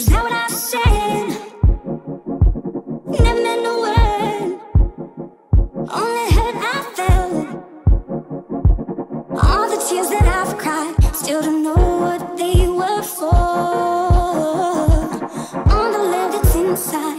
is that what I'm? Never meant only hurt I felt. All the tears that I've cried, still don't know what they were for. The love that's inside.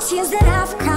the tears that I've cried.